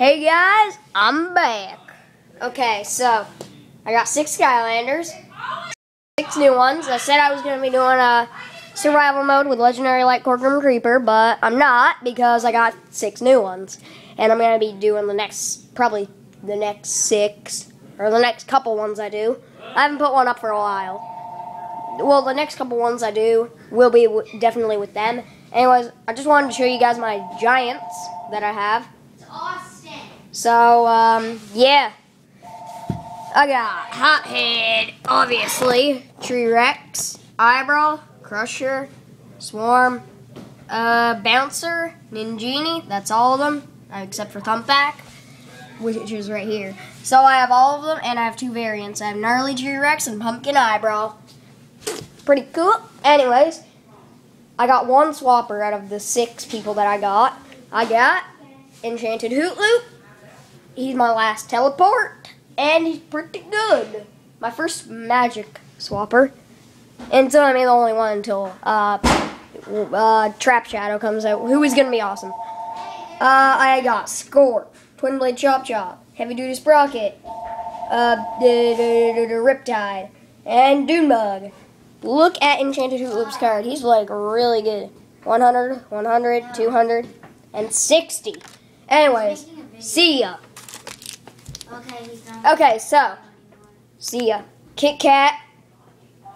Hey guys, I'm back. Okay, so I got six Skylanders, six new ones. I said I was going to be doing a survival mode with Legendary Light Corcoran Creeper, but I'm not because I got six new ones. And I'm going to be doing the next, probably the next six, or the next couple ones I do. I haven't put one up for a while. Well, the next couple ones I do will be definitely with them. Anyways, I just wanted to show you guys my giants that I have. So, um, yeah. I got Hothead, obviously, Tree Rex, Eye-Brawl, Crusher, Swarm, uh, Bouncer, Ninjini, that's all of them, except for Thumpback, which is right here. So I have all of them, and I have two variants. I have Gnarly Tree Rex and Pumpkin Eye-Brawl. Pretty cool. Anyways, I got one swapper out of the six people that I got. I got Enchanted Hoot Loop. He's my last teleport, and he's pretty good. My first magic swapper. And so I'm the only one until uh, uh, Trap Shadow comes out, who is going to be awesome. Uh, I got Scorp, Twin Blade Chop Chop, Heavy Duty Sprocket, uh, Riptide, and Dunebug. Look at Enchanted Hoot Loop's card. He's like really good. 100, 100, 200, and 60. Anyways, see ya. Okay, so, see ya. Kit Kat,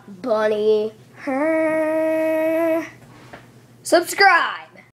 Bunny. Subscribe.